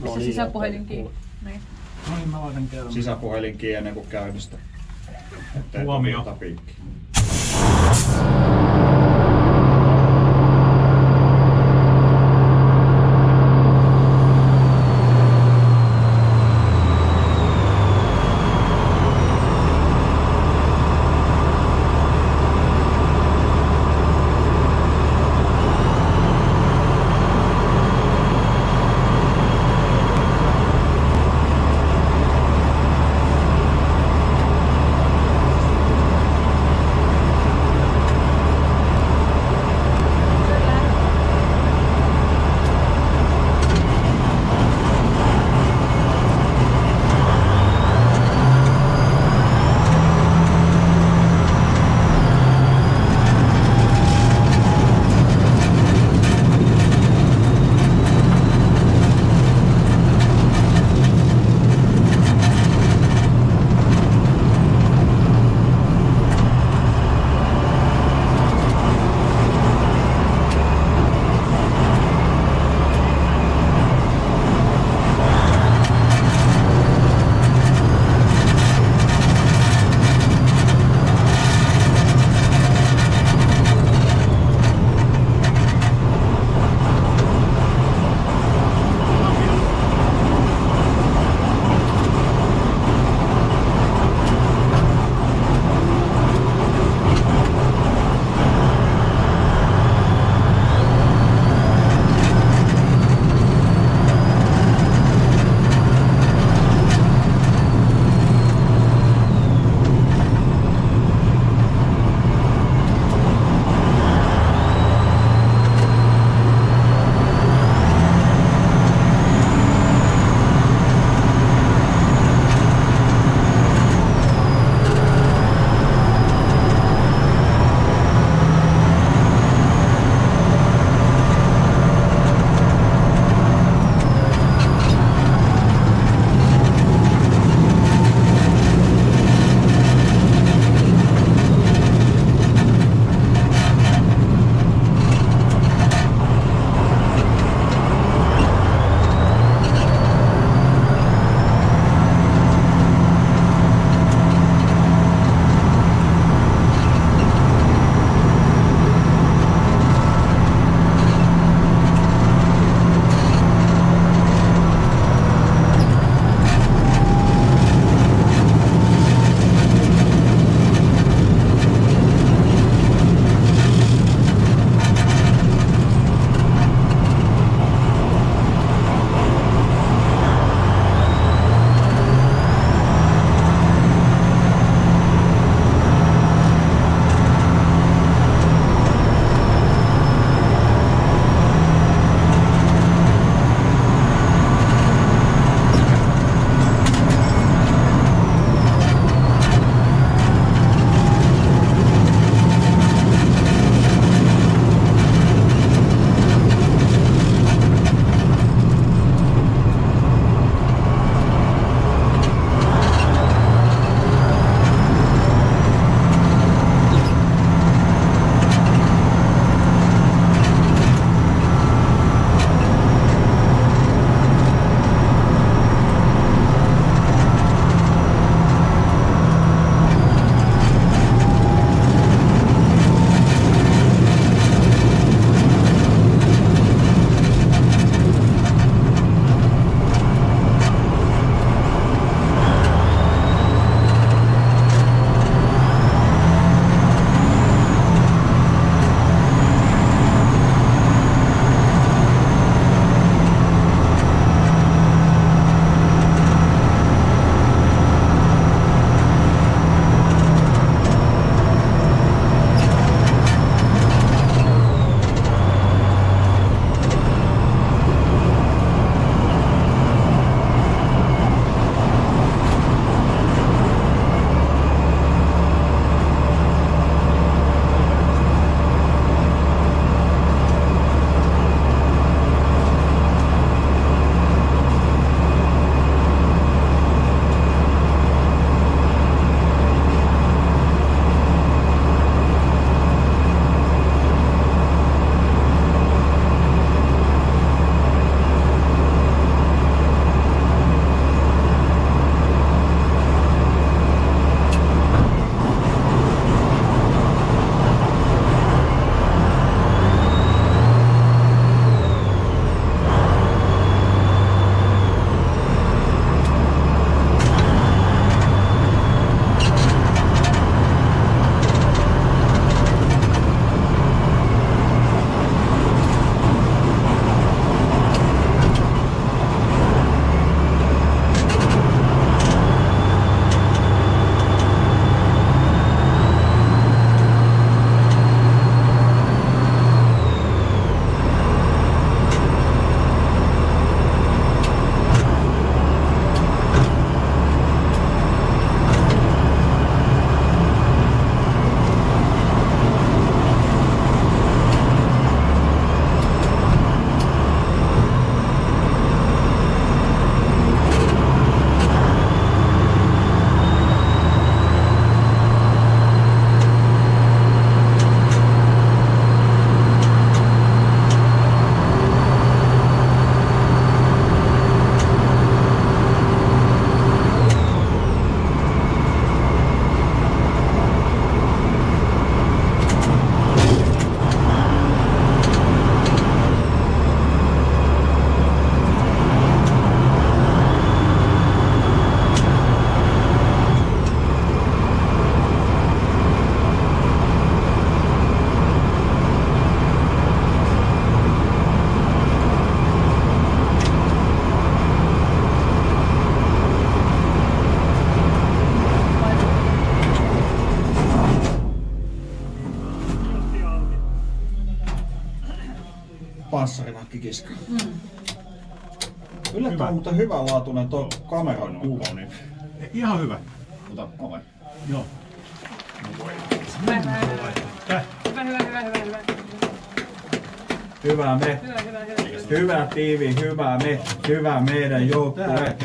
No niin, sisäpuhelin kiinni? Niin. No niin, mä laitan käymään. Sisäpuhelin kiinni ennen kuin käynnistä. Ettei Huomio. Tule piikki. panssarinakki kiska. Mm. Yllättävän Hyvä. mutta hyvänlaatuinen tuo kameran kuva. Niin. Ihan hyvä. Ota avain. Joo. Hyvä, hyvä, hyvä. Täh. Hyvä, hyvä, hyvä, hyvä, hyvä. Hyvä me. Hyvä, hyvä, hyvä. Hyvä tiivi, hyvä me. Hyvä meidän joukkue.